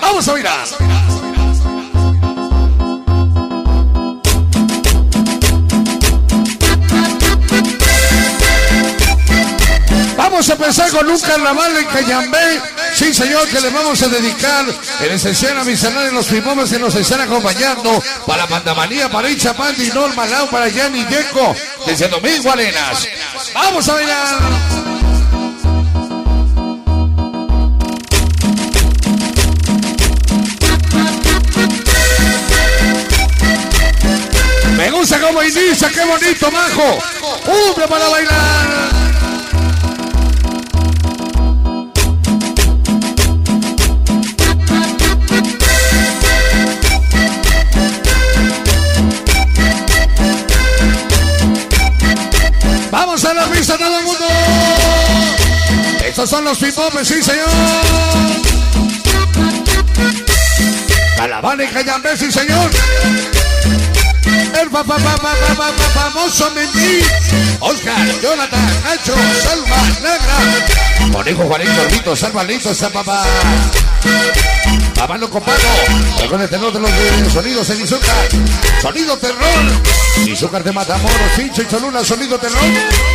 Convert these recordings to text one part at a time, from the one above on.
Vamos a mirar. Vamos a empezar con un carnaval en Cayambé. Sí, señor, que le vamos a dedicar en excepción a mis hermanos los primomes que nos están acompañando para Mandamanía, para Ichapandi, Norma Lau, para Yanni Yeco, desde Domingo Arenas. Vamos a bailar. Me gusta como inicia, qué bonito, majo. Hombre para bailar. Vamos a la pista todo el mundo. Estos son los pipopes, sí señor. Calavana y Cayambé, sí señor. El pa, pa, pa, pa, pa, pa, pa, famoso Mendy. Oscar, Jonathan, Nacho, Salva, Negra. Conejo, Juanito, Rito, Salva, Lito, Zapapá. Papá no copado. Con el tenor de los sonidos en Izúcar. Sonido terror. Izúcar de Matamoros, Pincho y Cholula, sonido terror.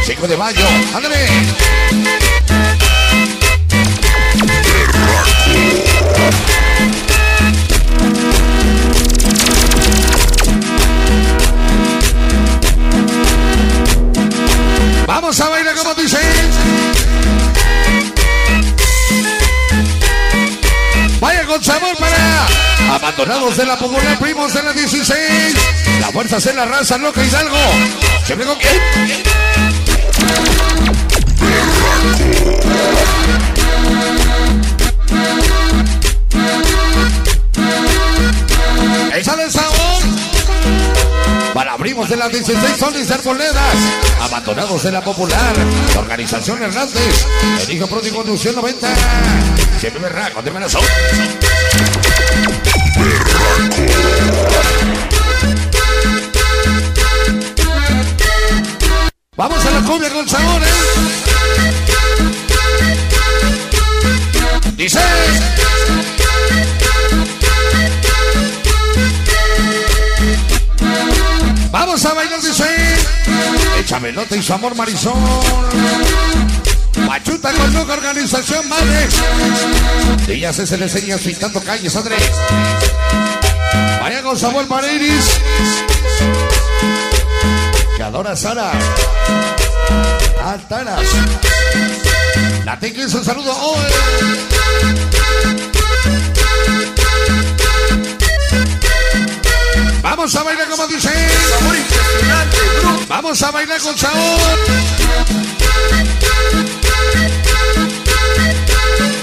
5 de mayo. Ándale. Abandonados de la popular, primos de la 16. La fuerza es la raza loca Hidalgo. ¿Siempre con quién? Abrimos de las 16 soles arboledas. Abandonados de la popular. La organización Hernández. El hijo pródigo conducción 90. Siempre berraco de Menazón. Vamos a la cumbia con sabor, ¿eh? Échame nota y su amor, Marisol. Machuta con Luca Organización Madre. Días se le enseña pintando calles, Andrés. Vaya con sabor para Iris. Que adora Sara. Altaras. La Tigris, un saludo. hoy. Vamos a bailar como dice. Vamos a bailar con sabor.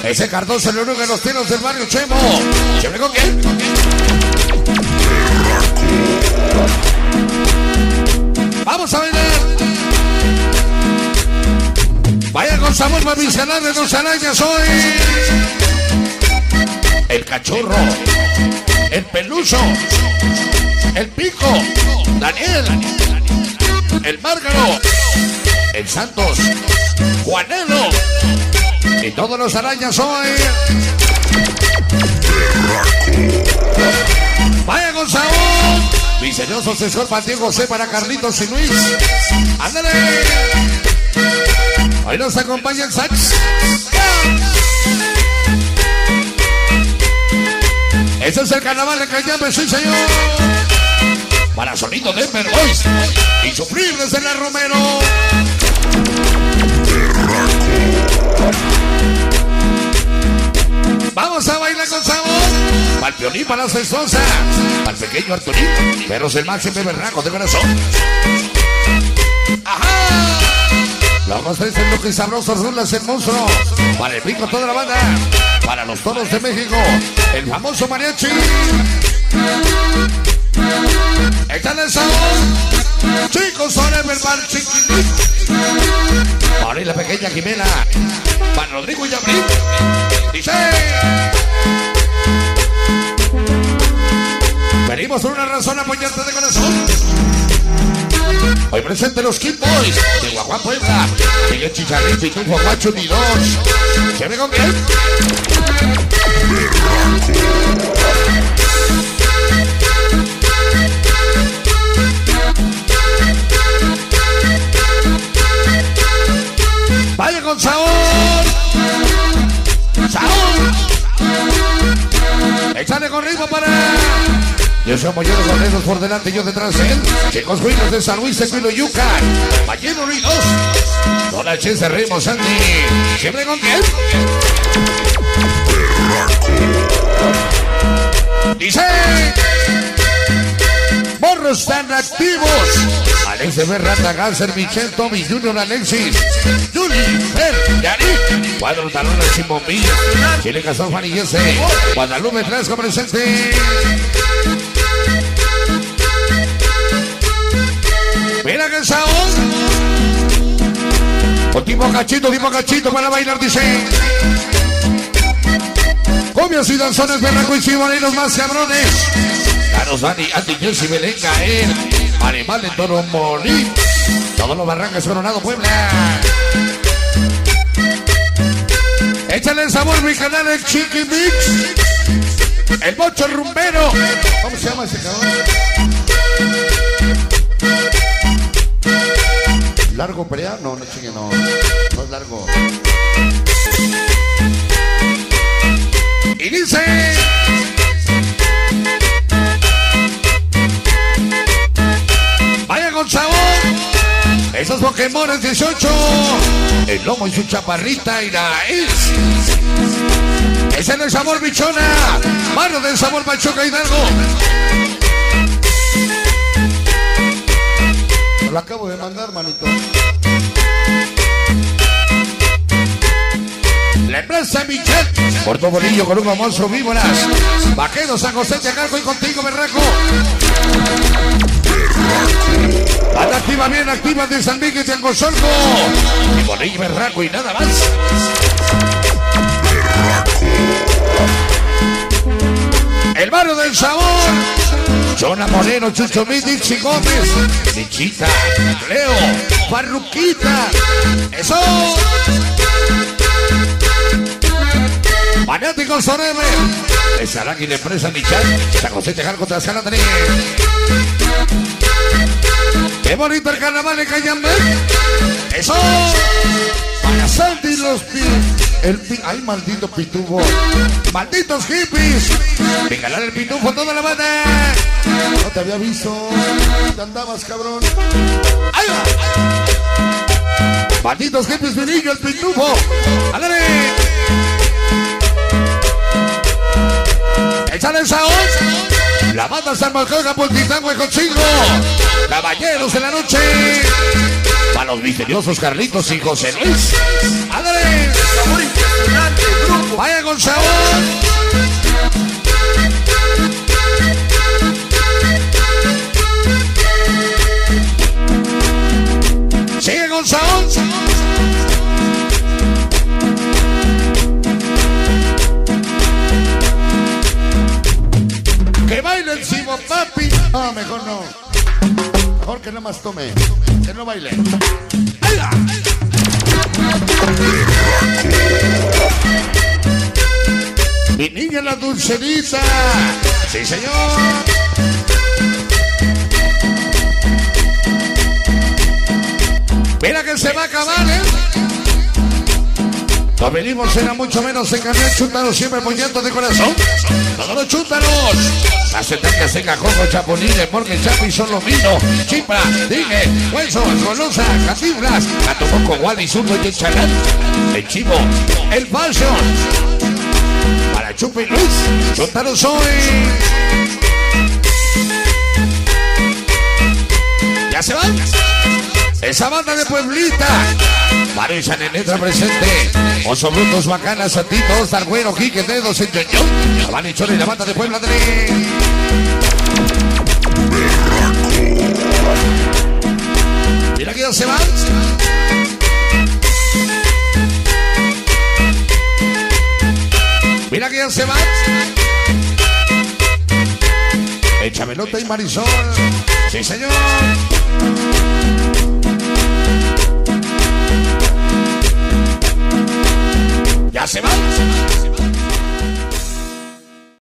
Ese Cardoso el único de los del barrio Chemo. ¿Chemo con quién? Vamos a bailar. Vaya con sabor para canales, dos arañas hoy. El cachorro. El peluso. El pico. Daniel. El Márgaro. El Santos. Juanelo. Y todos los arañas hoy. Vaya con sabor. Misterioso asesor para Diego José para Carlitos y Luis. Ándale. Hoy nos acompaña el sax. Ese es el carnaval de Cayambe, sí señor. Sonido de Boys y sufrir desde la Romero. Vamos a bailar con sabor. Para el pionín, para la cestosa. Para el pequeño Arturito. Perros el máximo de berraco de corazón. ¡Ajá! Los tres en lo que sabrosos rulas el monstruo. Para el pico toda la banda. Para los toros de México. El famoso mariachi. Échale sabor. Chicos, son el bar chiquitito. Para la pequeña Jimena. Para Rodrigo y Abril. Dice. Venimos por una razón a apoyarte de corazón. Hoy presente los Kid Boys de Guaguá Puebla. Miguel Chicharrito y tu Guaguacho Unidos. ¿Se ve con quién? Soy Mollero dedos por delante, yo detrás de él. Chicos buenos de San Luis, Tequilo, Yuca. Balleno Ruidos. Hola, Chester Ritmo, Sandy. Siempre con quién. Dice. Morros están activos. Alex de Berrata, Ganser, Michel, Tommy, Junior, Alexis, Juli, Fer, Yari, Cuadro Talones sin bombilla, Chile Castón, Juan y Guadalupe Fresco presente. Mira que sabor. O tipo cachito, tipo cachito para bailar, dice. Comias y danzones, berraco y chiboneros más cabrones. Carlos Dani, Andy Jesse, Belén, Gael, Animal de Toro Molí. Todos los barrancas Coronado Puebla. Échale el sabor mi canal el Chiqui Mix. El Bocho Rumbero. ¿Cómo se llama ese cabrón? ¿Largo Perea? No, no chingue, no. No es largo. Y dice. Vaya con sabor. Esos Pokémon 18. El lomo y su chaparrita y la es. Ese es el sabor bichona. Mano del sabor Pachuca Hidalgo. Lo acabo de mandar, manito. La empresa Michel. Puerto Bolillo con un famoso víboras. Vaquero San José de Acarco y contigo, berraco. Anda activa, bien activa de San Miguel de Angosolco. Bolillo, berraco y nada más. El barrio del sabor. Zona Moreno, Chucho Dixie Gómez, Michita, Leo, Barruquita. Eso. Fanáticos Forever. Es Araki la empresa Michal. San José Tejar contra San Qué bonito el carnaval de Cayambe. Eso. Los pi. El pi. Ay, maldito pitubo. Malditos hippies. Vengalar el pitufo toda la banda. No te había visto. ¿Dónde andabas, cabrón? ¡Ahí va! Malditos hippies, mi niño, el pitufo. ¡Ándale! ¡Échale el saón! La banda San Marcos, Capultitangua consigo. Caballeros de la noche. Para los misteriosos Carlitos y José Luis. ¡Ándale! ¡Vaya con sabor! Sigue con sabor. Que baile el Simo Papi. Ah, mejor no. Que nada más tome. Que no baile. Mi niña la dulcerita. Sí, señor. Mira que se va a acabar, ¿eh? No venimos era mucho menos en camión chúntaros siempre apoyando de corazón. Todos los chúntaros. Las que seca, coco, chapulines, morgue, chapi, son los minos. Chipra, dije, huesos, golosa, catibras, catomoco, guali, zurdo y el chalán. El chivo, el fashion. Para Chupi Luis, chúntaros hoy. ¿Ya se van? Esa banda de Pueblita. Mario Sanenetra presente. Oso Brutos, Bacanas, Santitos, Dargüero, Quique, Dedos, en Yoñón. Van y la banda de Puebla de... Mira que se van. Mira que se van. Echamelota y Marisol. Sí, señor. Ya se van.